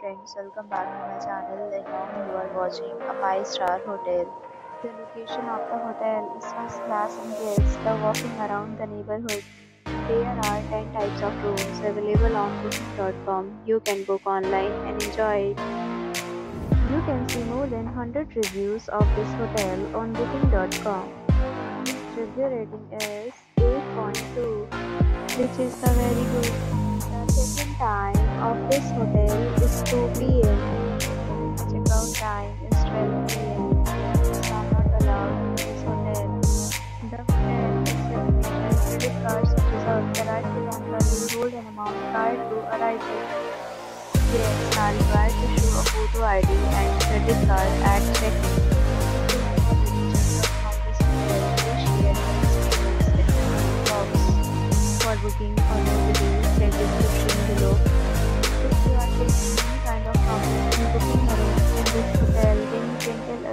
friends, welcome back to my channel and now you are watching a 5 star hotel. The location of the hotel is first class and guests love walking around the neighborhood. There are 10 types of rooms available on booking.com. You can book online and enjoy it. You can see more than 100 reviews of this hotel on booking.com. Its review rating is 8.2 which is the very good. The check-in time of this hotel is 2 p.m. Check-out time is 12 p.m. Pets are not allowed in this hotel. The hotel accepts credit cards and reserves the right to temporarily hold an amount prior to arrival. Guests are required to show a photo ID and credit card at check-in. You